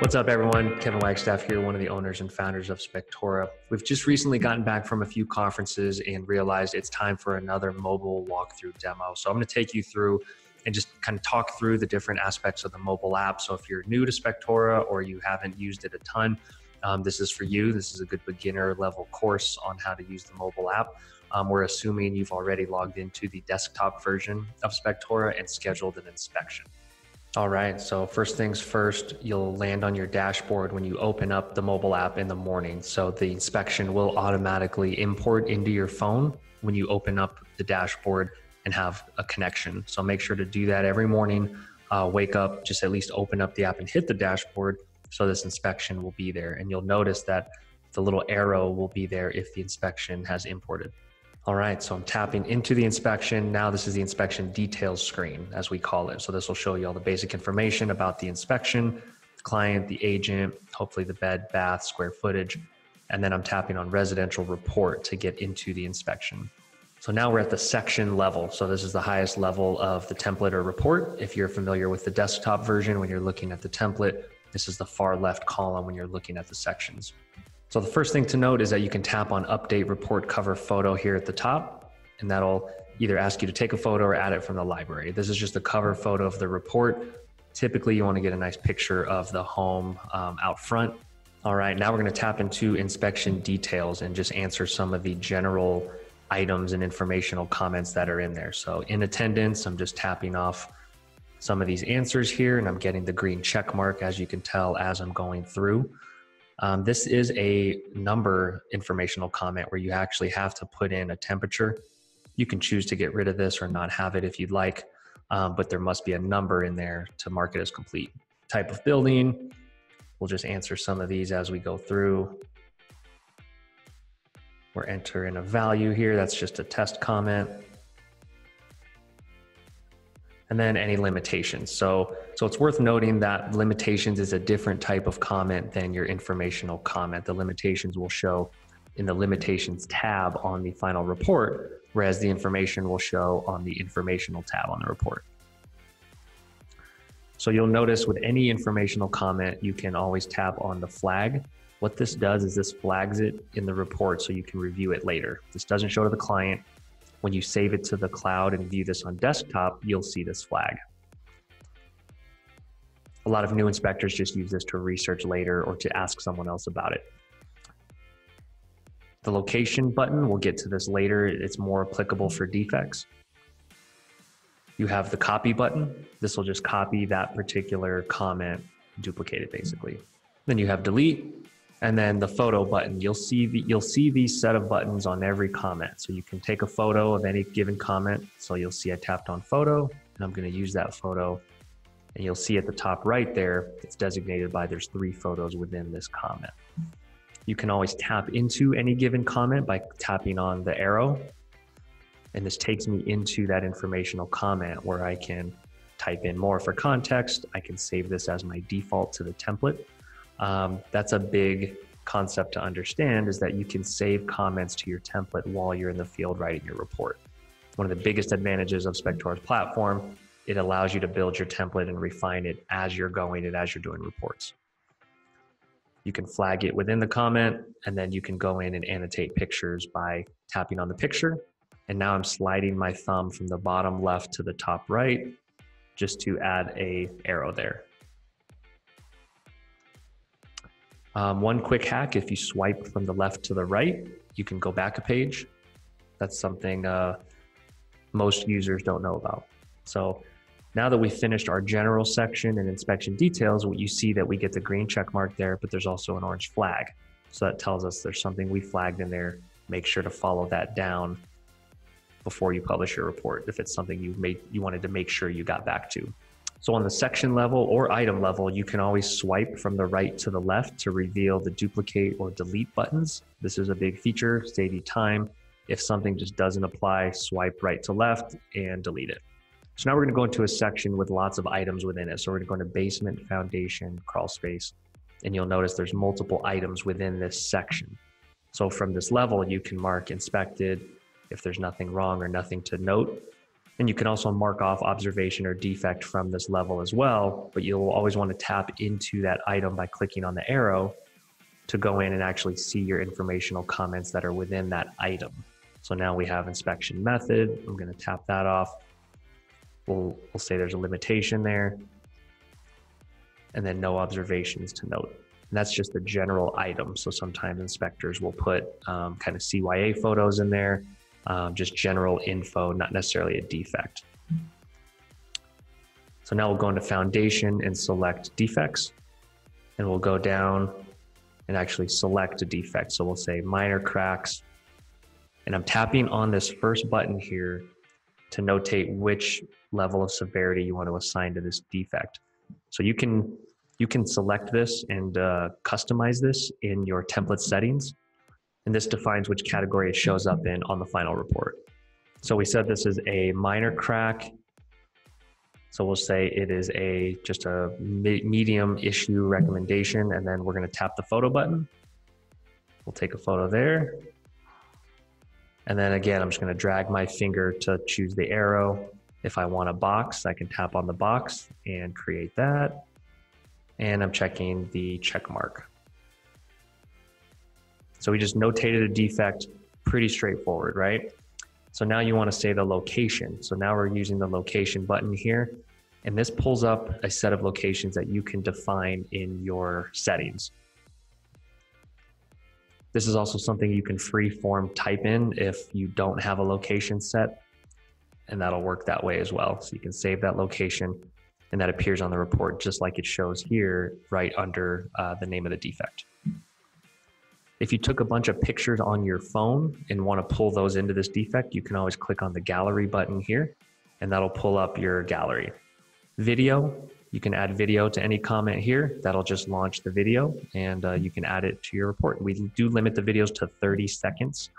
What's up, everyone? Kevin Wagstaff here, one of the owners and founders of Spectora. We've just recently gotten back from a few conferences and realized it's time for another mobile walkthrough demo. So I'm going to take you through and just kind of talk through the different aspects of the mobile app. So if you're new to Spectora or you haven't used it a ton, um, this is for you. This is a good beginner level course on how to use the mobile app. Um, we're assuming you've already logged into the desktop version of Spectora and scheduled an inspection. All right, so first things first, you'll land on your dashboard when you open up the mobile app in the morning. So the inspection will automatically import into your phone when you open up the dashboard and have a connection. So make sure to do that every morning. Uh, wake up, just at least open up the app and hit the dashboard so this inspection will be there. And you'll notice that the little arrow will be there if the inspection has imported. All right, so I'm tapping into the inspection. Now this is the inspection details screen, as we call it. So this will show you all the basic information about the inspection, the client, the agent, hopefully the bed, bath, square footage. And then I'm tapping on residential report to get into the inspection. So now we're at the section level. So this is the highest level of the template or report. If you're familiar with the desktop version, when you're looking at the template, this is the far left column when you're looking at the sections. So the first thing to note is that you can tap on update report cover photo here at the top, and that'll either ask you to take a photo or add it from the library. This is just a cover photo of the report. Typically you wanna get a nice picture of the home um, out front. All right, now we're gonna tap into inspection details and just answer some of the general items and informational comments that are in there. So in attendance, I'm just tapping off some of these answers here and I'm getting the green check mark as you can tell as I'm going through. Um, this is a number informational comment where you actually have to put in a temperature. You can choose to get rid of this or not have it if you'd like, um, but there must be a number in there to mark it as complete. Type of building, we'll just answer some of these as we go through. We're entering a value here, that's just a test comment and then any limitations. So, so it's worth noting that limitations is a different type of comment than your informational comment. The limitations will show in the limitations tab on the final report, whereas the information will show on the informational tab on the report. So you'll notice with any informational comment, you can always tap on the flag. What this does is this flags it in the report so you can review it later. This doesn't show to the client. When you save it to the cloud and view this on desktop, you'll see this flag. A lot of new inspectors just use this to research later or to ask someone else about it. The location button, we'll get to this later. It's more applicable for defects. You have the copy button. This will just copy that particular comment, duplicate it basically. Then you have delete and then the photo button. You'll see the, you'll see these set of buttons on every comment. So you can take a photo of any given comment. So you'll see I tapped on photo and I'm going to use that photo. And you'll see at the top right there, it's designated by there's three photos within this comment. You can always tap into any given comment by tapping on the arrow. And this takes me into that informational comment where I can type in more for context. I can save this as my default to the template um, that's a big concept to understand is that you can save comments to your template while you're in the field writing your report. One of the biggest advantages of Spectora's platform, it allows you to build your template and refine it as you're going and as you're doing reports. You can flag it within the comment and then you can go in and annotate pictures by tapping on the picture. And now I'm sliding my thumb from the bottom left to the top right just to add a arrow there. Um, one quick hack, if you swipe from the left to the right, you can go back a page. That's something uh, most users don't know about. So now that we've finished our general section and inspection details, you see that we get the green check mark there, but there's also an orange flag. So that tells us there's something we flagged in there. Make sure to follow that down before you publish your report if it's something you made you wanted to make sure you got back to. So on the section level or item level, you can always swipe from the right to the left to reveal the duplicate or delete buttons. This is a big feature, save you time. If something just doesn't apply, swipe right to left and delete it. So now we're gonna go into a section with lots of items within it. So we're gonna go into basement, foundation, crawl space, and you'll notice there's multiple items within this section. So from this level, you can mark inspected if there's nothing wrong or nothing to note And you can also mark off observation or defect from this level as well, but you'll always want to tap into that item by clicking on the arrow to go in and actually see your informational comments that are within that item. So now we have inspection method. I'm going to tap that off. We'll, we'll say there's a limitation there and then no observations to note. And that's just a general item. So sometimes inspectors will put um, kind of CYA photos in there, um, just general info, not necessarily a defect. So now we'll go into foundation and select defects. And we'll go down and actually select a defect. So we'll say minor cracks. And I'm tapping on this first button here to notate which level of severity you want to assign to this defect. So you can you can select this and uh, customize this in your template settings. And this defines which category it shows up in on the final report. So we said this is a minor crack. So we'll say it is a just a medium issue recommendation, and then we're going to tap the photo button. We'll take a photo there. And then again, I'm just going to drag my finger to choose the arrow. If I want a box, I can tap on the box and create that and I'm checking the check mark. So we just notated a defect, pretty straightforward, right? So now you wanna say the location. So now we're using the location button here, and this pulls up a set of locations that you can define in your settings. This is also something you can free form type in if you don't have a location set, and that'll work that way as well. So you can save that location and that appears on the report just like it shows here right under uh, the name of the defect. If you took a bunch of pictures on your phone and want to pull those into this defect, you can always click on the gallery button here and that'll pull up your gallery. Video, you can add video to any comment here. That'll just launch the video and uh, you can add it to your report. We do limit the videos to 30 seconds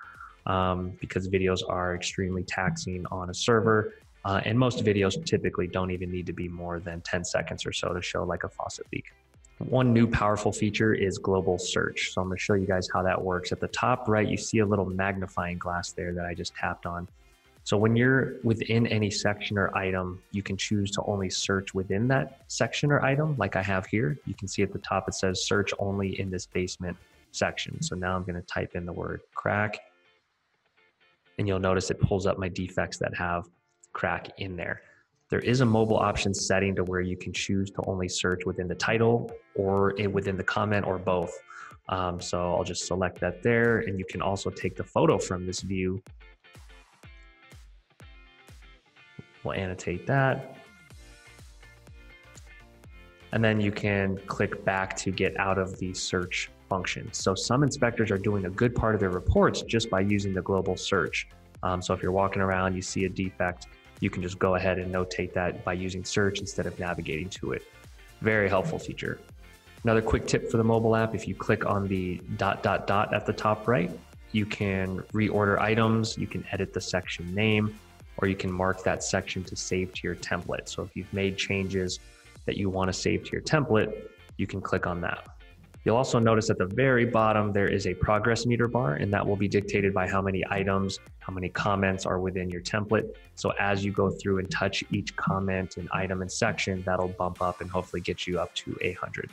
um, because videos are extremely taxing on a server uh, and most videos typically don't even need to be more than 10 seconds or so to show like a faucet leak. One new powerful feature is global search. So I'm gonna show you guys how that works. At the top right, you see a little magnifying glass there that I just tapped on. So when you're within any section or item, you can choose to only search within that section or item like I have here. You can see at the top, it says search only in this basement section. So now I'm gonna type in the word crack and you'll notice it pulls up my defects that have crack in there. There is a mobile option setting to where you can choose to only search within the title or within the comment or both. Um, so I'll just select that there and you can also take the photo from this view. We'll annotate that. And then you can click back to get out of the search function. So some inspectors are doing a good part of their reports just by using the global search. Um, so if you're walking around, you see a defect, you can just go ahead and notate that by using search instead of navigating to it. Very helpful feature. Another quick tip for the mobile app, if you click on the dot, dot, dot at the top right, you can reorder items, you can edit the section name, or you can mark that section to save to your template. So if you've made changes that you want to save to your template, you can click on that. You'll also notice at the very bottom, there is a progress meter bar, and that will be dictated by how many items, how many comments are within your template. So as you go through and touch each comment and item and section, that'll bump up and hopefully get you up to 800.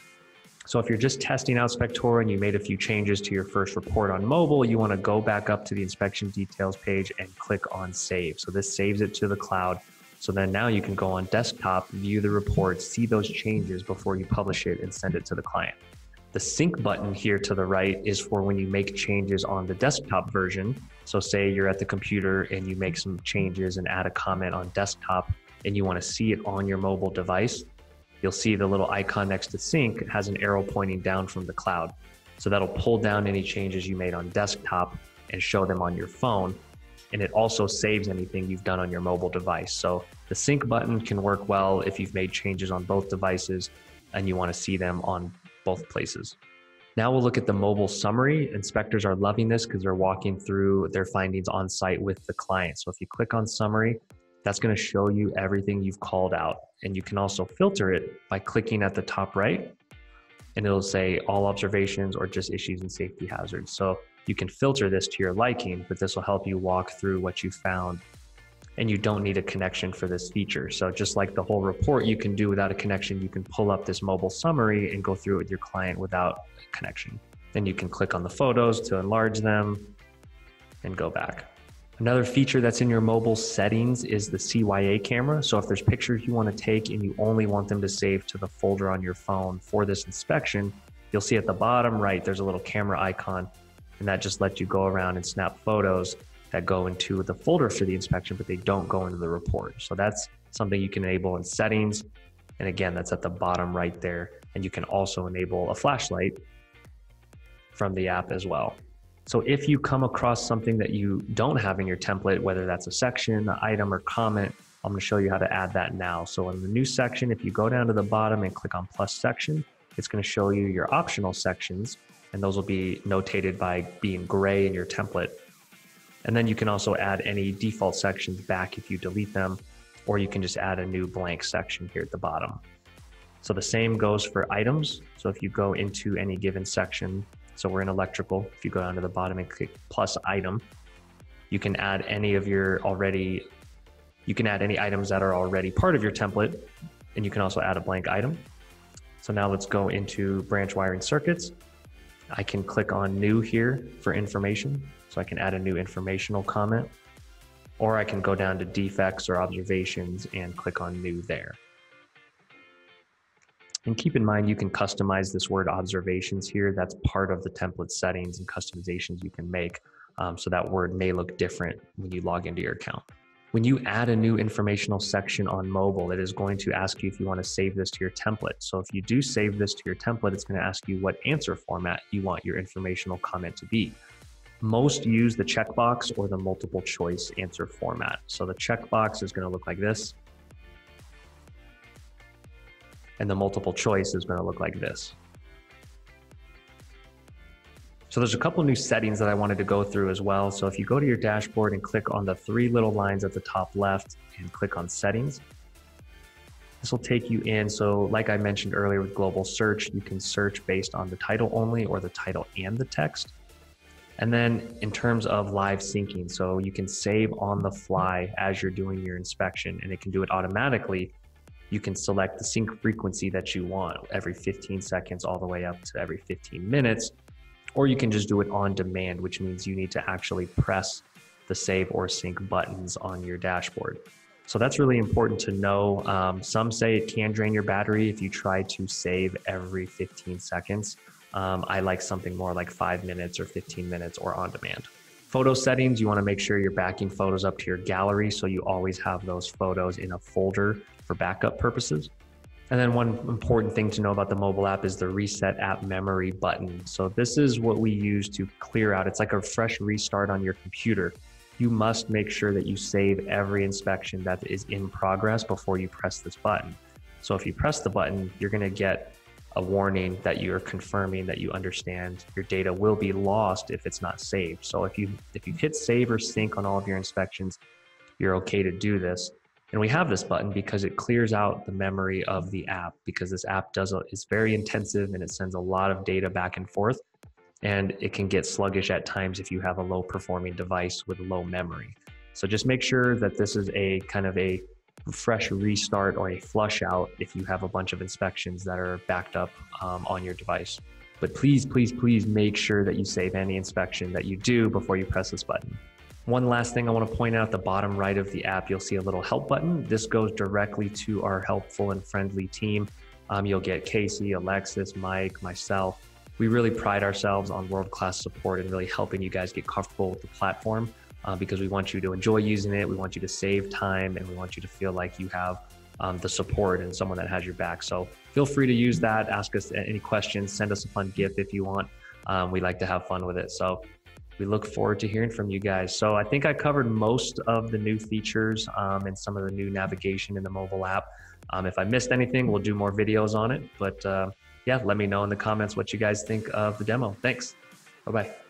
So if you're just testing out Spectora and you made a few changes to your first report on mobile, you want to go back up to the inspection details page and click on save. So this saves it to the cloud. So then now you can go on desktop, view the report, see those changes before you publish it and send it to the client. The sync button here to the right is for when you make changes on the desktop version. So say you're at the computer and you make some changes and add a comment on desktop and you want to see it on your mobile device, you'll see the little icon next to sync has an arrow pointing down from the cloud. So that'll pull down any changes you made on desktop and show them on your phone. And it also saves anything you've done on your mobile device. So the sync button can work well if you've made changes on both devices and you want to see them on both places. Now we'll look at the mobile summary. Inspectors are loving this because they're walking through their findings on site with the client. So if you click on summary, that's going to show you everything you've called out. And you can also filter it by clicking at the top right and it'll say all observations or just issues and safety hazards. So you can filter this to your liking, but this will help you walk through what you found and you don't need a connection for this feature. So just like the whole report you can do without a connection, you can pull up this mobile summary and go through it with your client without a connection. Then you can click on the photos to enlarge them and go back. Another feature that's in your mobile settings is the CYA camera. So if there's pictures you want to take and you only want them to save to the folder on your phone for this inspection, you'll see at the bottom right, there's a little camera icon and that just lets you go around and snap photos that go into the folder for the inspection, but they don't go into the report. So that's something you can enable in settings. And again, that's at the bottom right there. And you can also enable a flashlight from the app as well. So if you come across something that you don't have in your template, whether that's a section, an item, or comment, I'm going to show you how to add that now. So in the new section, if you go down to the bottom and click on plus section, it's going to show you your optional sections, and those will be notated by being gray in your template. And then you can also add any default sections back if you delete them, or you can just add a new blank section here at the bottom. So the same goes for items. So if you go into any given section, so we're in electrical. If you go down to the bottom and click plus item, you can add any of your already, you can add any items that are already part of your template, and you can also add a blank item. So now let's go into branch wiring circuits. I can click on new here for information. So I can add a new informational comment, or I can go down to defects or observations and click on new there. And keep in mind, you can customize this word observations here. That's part of the template settings and customizations you can make. Um, so that word may look different when you log into your account. When you add a new informational section on mobile, it is going to ask you if you want to save this to your template. So if you do save this to your template, it's going to ask you what answer format you want your informational comment to be. Most use the checkbox or the multiple choice answer format. So the checkbox is going to look like this and the multiple choice is going to look like this. So there's a couple new settings that I wanted to go through as well. So if you go to your dashboard and click on the three little lines at the top left and click on settings, this will take you in. So like I mentioned earlier with global search, you can search based on the title only or the title and the text. And then in terms of live syncing, so you can save on the fly as you're doing your inspection and it can do it automatically. You can select the sync frequency that you want every 15 seconds all the way up to every 15 minutes or you can just do it on demand which means you need to actually press the save or sync buttons on your dashboard. So that's really important to know. Um, some say it can drain your battery if you try to save every 15 seconds um, i like something more like five minutes or 15 minutes or on demand photo settings you want to make sure you're backing photos up to your gallery so you always have those photos in a folder for backup purposes. And then one important thing to know about the mobile app is the reset app memory button. So this is what we use to clear out. It's like a fresh restart on your computer. You must make sure that you save every inspection that is in progress before you press this button. So if you press the button, you're going to get a warning that you're confirming that you understand your data will be lost if it's not saved. So if you if you hit save or sync on all of your inspections, you're okay to do this. And we have this button because it clears out the memory of the app because this app does a, it's very intensive and it sends a lot of data back and forth. And it can get sluggish at times if you have a low performing device with low memory. So just make sure that this is a kind of a fresh restart or a flush out if you have a bunch of inspections that are backed up um, on your device. But please, please, please make sure that you save any inspection that you do before you press this button. One last thing I want to point out at the bottom right of the app, you'll see a little help button. This goes directly to our helpful and friendly team. Um, you'll get Casey, Alexis, Mike, myself. We really pride ourselves on world class support and really helping you guys get comfortable with the platform uh, because we want you to enjoy using it. We want you to save time and we want you to feel like you have um, the support and someone that has your back. So feel free to use that. Ask us any questions. Send us a fun gift if you want. Um, we like to have fun with it. So we look forward to hearing from you guys. So I think I covered most of the new features um, and some of the new navigation in the mobile app. Um, if I missed anything, we'll do more videos on it. But uh, yeah, let me know in the comments what you guys think of the demo. Thanks. Bye bye.